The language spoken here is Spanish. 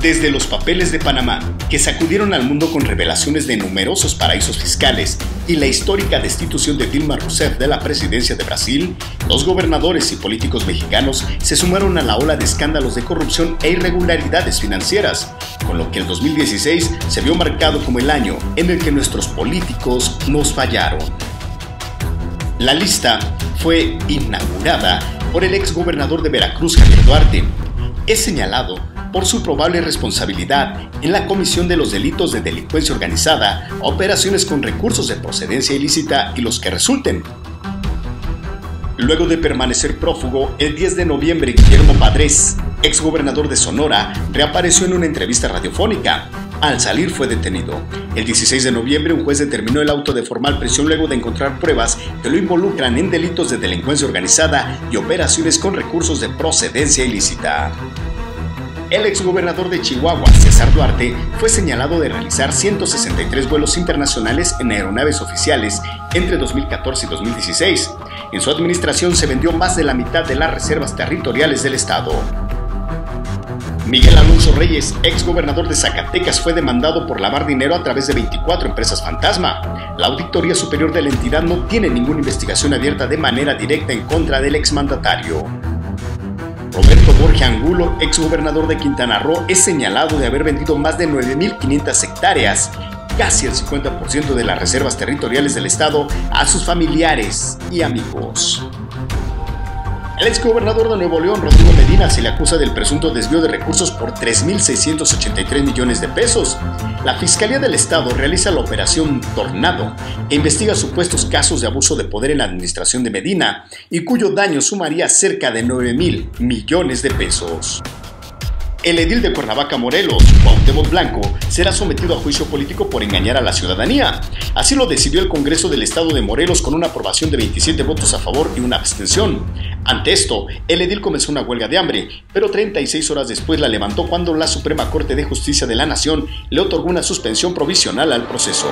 Desde los papeles de Panamá, que sacudieron al mundo con revelaciones de numerosos paraísos fiscales, y la histórica destitución de Dilma Rousseff de la presidencia de Brasil, los gobernadores y políticos mexicanos se sumaron a la ola de escándalos de corrupción e irregularidades financieras, con lo que el 2016 se vio marcado como el año en el que nuestros políticos nos fallaron. La lista fue inaugurada por el ex gobernador de Veracruz, Javier Duarte. Es señalado por su probable responsabilidad en la comisión de los delitos de delincuencia organizada, operaciones con recursos de procedencia ilícita y los que resulten. Luego de permanecer prófugo, el 10 de noviembre Guillermo Padres, ex gobernador de Sonora, reapareció en una entrevista radiofónica. Al salir fue detenido. El 16 de noviembre un juez determinó el auto de formal prisión luego de encontrar pruebas que lo involucran en delitos de delincuencia organizada y operaciones con recursos de procedencia ilícita. El exgobernador de Chihuahua, César Duarte, fue señalado de realizar 163 vuelos internacionales en aeronaves oficiales entre 2014 y 2016. En su administración se vendió más de la mitad de las reservas territoriales del Estado. Miguel Alonso Reyes, ex gobernador de Zacatecas, fue demandado por lavar dinero a través de 24 empresas fantasma. La Auditoría Superior de la entidad no tiene ninguna investigación abierta de manera directa en contra del exmandatario. Roberto Borja Angulo, ex gobernador de Quintana Roo, es señalado de haber vendido más de 9.500 hectáreas, casi el 50% de las reservas territoriales del Estado, a sus familiares y amigos. El exgobernador de Nuevo León, Rodrigo Medina, se le acusa del presunto desvío de recursos por 3.683 millones de pesos. La Fiscalía del Estado realiza la operación Tornado e investiga supuestos casos de abuso de poder en la administración de Medina y cuyo daño sumaría cerca de 9.000 millones de pesos. El edil de Cuernavaca, Morelos, Cuauhtémoc Blanco, será sometido a juicio político por engañar a la ciudadanía. Así lo decidió el Congreso del Estado de Morelos con una aprobación de 27 votos a favor y una abstención. Ante esto, el edil comenzó una huelga de hambre, pero 36 horas después la levantó cuando la Suprema Corte de Justicia de la Nación le otorgó una suspensión provisional al proceso.